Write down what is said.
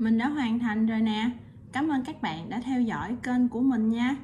Mình đã hoàn thành rồi nè. Cảm ơn các bạn đã theo dõi kênh của mình nha.